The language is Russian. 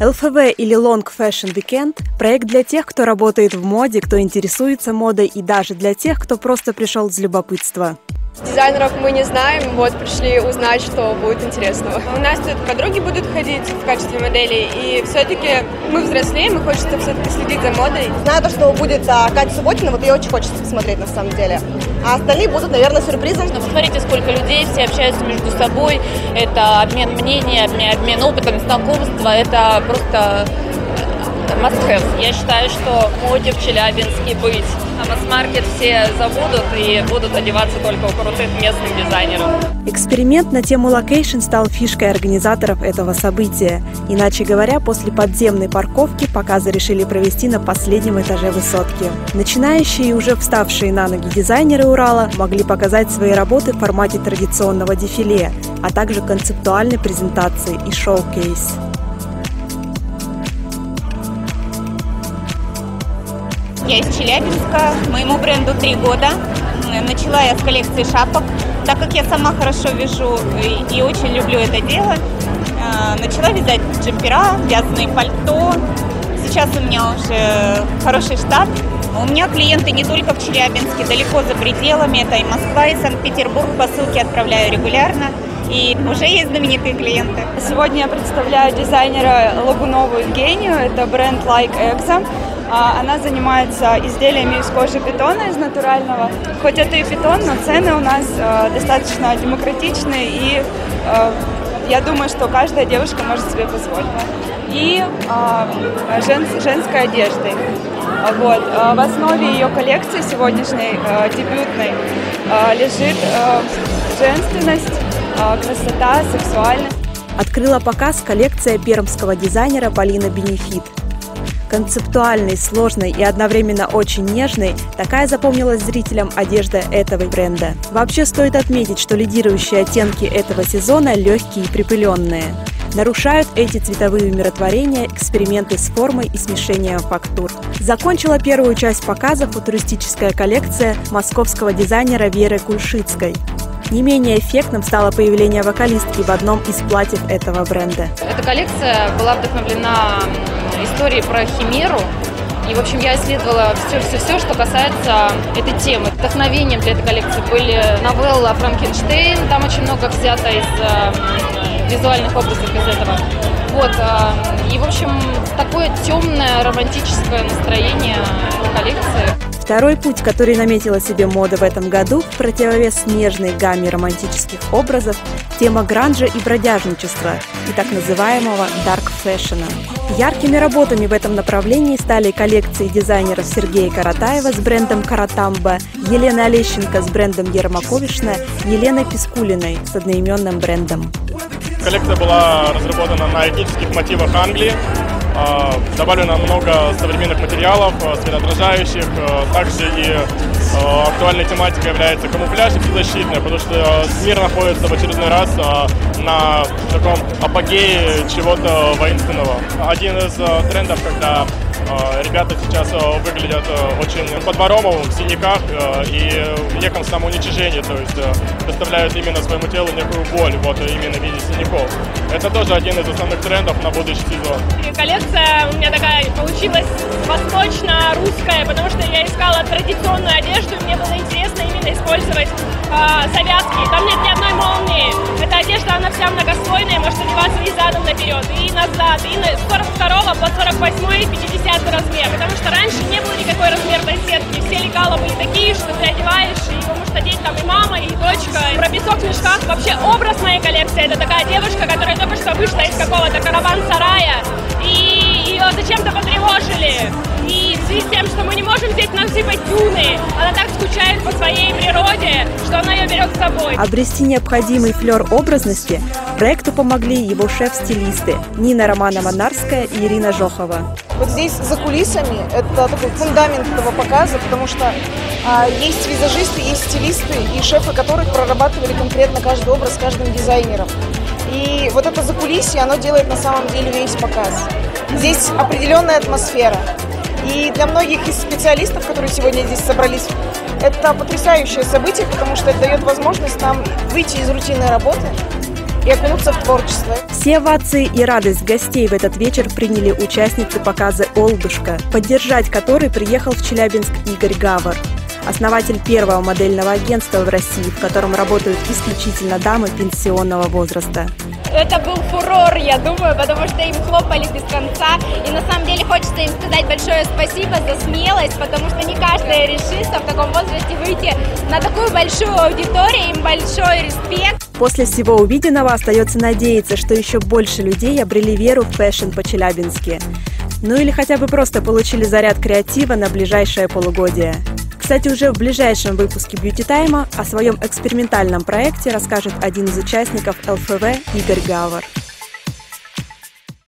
ЛФВ или Long Fashion Weekend – проект для тех, кто работает в моде, кто интересуется модой и даже для тех, кто просто пришел из любопытства. Дизайнеров мы не знаем, вот пришли узнать, что будет интересного. У нас тут подруги будут ходить в качестве моделей, и все-таки мы взрослеем, и хочется все-таки следить за модой. Знаю то, что будет а, Катя Субботина, вот ее очень хочется посмотреть на самом деле. А остальные будут, наверное, сюрпризом. Но посмотрите, сколько людей, все общаются между собой. Это обмен мнений, обмен, обмен опытом, знакомства. Это просто must have. Я считаю, что моде в Челябинске быть. А масс-маркет все забудут и будут одеваться только у крутых местных дизайнеров. Эксперимент на тему location стал фишкой организаторов этого события. Иначе говоря, после подземной парковки показы решили провести на последнем этаже высотки. Начинающие и уже вставшие на ноги дизайнеры Урала могли показать свои работы в формате традиционного дефиле, а также концептуальной презентации и шоу-кейс. Я из Челябинска, моему бренду три года. Начала я с коллекции шапок, так как я сама хорошо вяжу и, очень люблю это дело. Э, начала вязать джемпера, вязаные пальто. Сейчас у меня уже хороший штат. У меня клиенты не только в Челябинске, далеко за пределами. Это и Москва, и Санкт-Петербург. Посылки отправляю регулярно. И уже есть знаменитые клиенты. Сегодня я представляю дизайнера Лагунову Евгению. Это бренд Like Exo. А, она занимается изделиями из кожи питона, из натурального. Хоть это и питон, но цены у нас а, достаточно демократичные, и а, я думаю, что каждая девушка может себе позволить. И жен, женской одеждой. Вот. В основе ее коллекции сегодняшней, дебютной, лежит женственность, красота, сексуальность. Открыла показ коллекция пермского дизайнера Полина Бенефит – Концептуальной, сложной и одновременно очень нежной, такая запомнилась зрителям одежда этого бренда. Вообще стоит отметить, что лидирующие оттенки этого сезона легкие и припыленные. Нарушают эти цветовые умиротворения эксперименты с формой и смешением фактур. Закончила первую часть показа футуристическая коллекция московского дизайнера Веры Кульшицкой. Не менее эффектным стало появление вокалистки в одном из платьев этого бренда. Эта коллекция была вдохновлена историей про Химеру, и, в общем, я исследовала все-все-все, что касается этой темы. Вдохновением для этой коллекции были новелла Франкенштейн, там очень много взято из э, визуальных образов из этого. Вот, э, и, в общем, такое темное романтическое настроение коллекции. Второй путь, который наметила себе мода в этом году, в противовес нежной гамме романтических образов, тема гранжа и бродяжничества и так называемого дарк фэшена. Яркими работами в этом направлении стали коллекции дизайнеров Сергея Каратаева с брендом Каратамба, Елены Олещенко с брендом Ермаковишна, Елены Пискулиной с одноименным брендом. Коллекция была разработана на этнических мотивах Англии, добавлено много современных материалов, а, светоотражающих. А, также и актуальной тематикой является камуфляж и беззащитная, потому что мир находится в очередной раз на таком апогее чего-то воинственного. Один из трендов, когда а, ребята сейчас а, выглядят а, очень по-дворовому, в синяках и в неком самоуничижении, то есть доставляют именно своему телу некую боль, вот именно в виде синяков. Это тоже один из основных трендов на будущий сезон. Коллекция у меня такая получилась восточно-русская, потому что я искала традиционную одежду, и мне было интересно именно использовать э, завязки. Там нет ни одной молнии. Эта одежда, она вся многослойная, может одеваться и задом наперед, и назад, и на 42 по 48 и 50 это размер, потому что раньше не было никакой размерной сетки, все лекала были такие, что ты одеваешь, и его может одеть там и мама, и дочка. Про песок в мешках вообще образ моей коллекции, это такая девушка, которая только что вышла из какого-то караван-сарая, и ее зачем-то потревожили. И в связи с тем, что мы не можем здесь насыпать дюны, она так скучает по своей природе, что она ее берет с собой. Обрести необходимый флер образности проекту помогли его шеф-стилисты Нина Романова-Нарская и Ирина Жохова. Вот здесь за кулисами это такой фундамент этого показа, потому что а, есть визажисты, есть стилисты, и шефы которых прорабатывали конкретно каждый образ каждым дизайнером. И вот это закулисье, оно делает на самом деле весь показ. Здесь определенная атмосфера. И для многих из специалистов, которые сегодня здесь собрались, это потрясающее событие, потому что это дает возможность нам выйти из рутинной работы и окунуться в творчество. Все овации и радость гостей в этот вечер приняли участницы показа «Олдушка», поддержать который приехал в Челябинск Игорь Гавар основатель первого модельного агентства в России, в котором работают исключительно дамы пенсионного возраста. Это был фурор, я думаю, потому что им хлопали без конца. И на самом деле хочется им сказать большое спасибо за смелость, потому что не каждая решится в таком возрасте выйти на такую большую аудиторию. Им большой респект. После всего увиденного остается надеяться, что еще больше людей обрели веру в fashion по-челябински. Ну или хотя бы просто получили заряд креатива на ближайшее полугодие. Кстати, уже в ближайшем выпуске Beauty Time о своем экспериментальном проекте расскажет один из участников LFW Игорь Гавар.